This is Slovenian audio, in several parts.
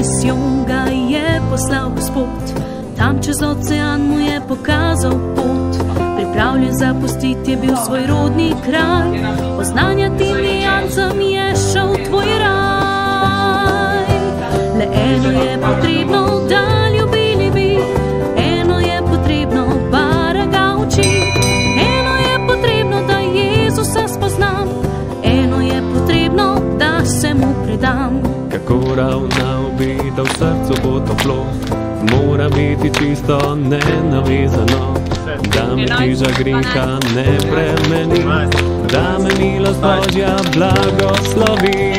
Na misijon ga je poslal Gospod, tam čez ocean mu je pokazal pot. Pripravljen zapustiti je bil svoj rodni kraj, oznanjati nijancem je predam. Kako ravnal bi, da v srcu bo toplo, mora biti čisto nenavezano, da me križa greha ne bremeni, da me milost Božja blagoslovi.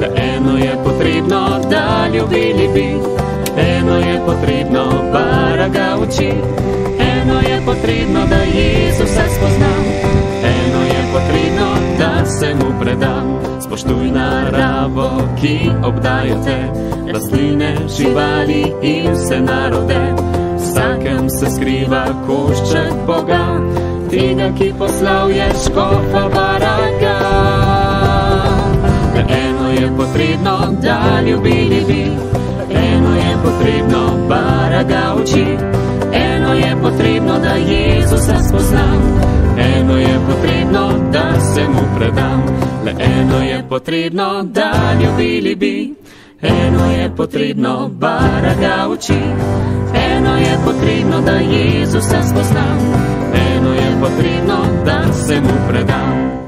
Da eno je potrebno, da ljubili bi, eno je potrebno, bara ga uči, eno je potrebno, da Jezusa spoznam, eno naravo, ki obdaja te, rastline, živali in vse narode. Vsakem se skriva košček Boga, tega, ki poslal je škofa baraga. Da eno je potrebno, da ljubili bi, eno je potrebno, baraga uči, eno je potrebno, da Jezusa spoznam, eno je potrebno, da se mu predam, le eno je potrebno, da ljubili bi, eno je potrebno, baraga uči, eno je potrebno, da Jezusa spoznam, eno je potrebno, da se mu predam.